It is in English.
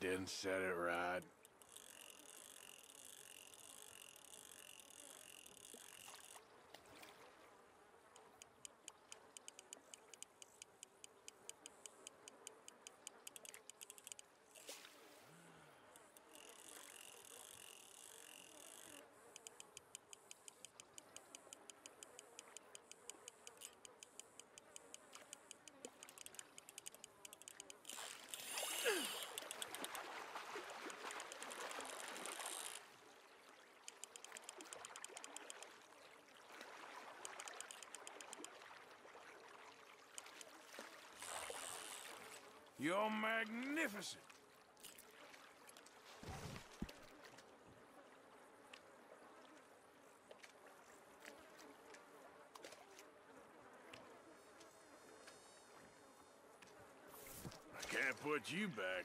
didn't set it right. You're magnificent. I can't put you back.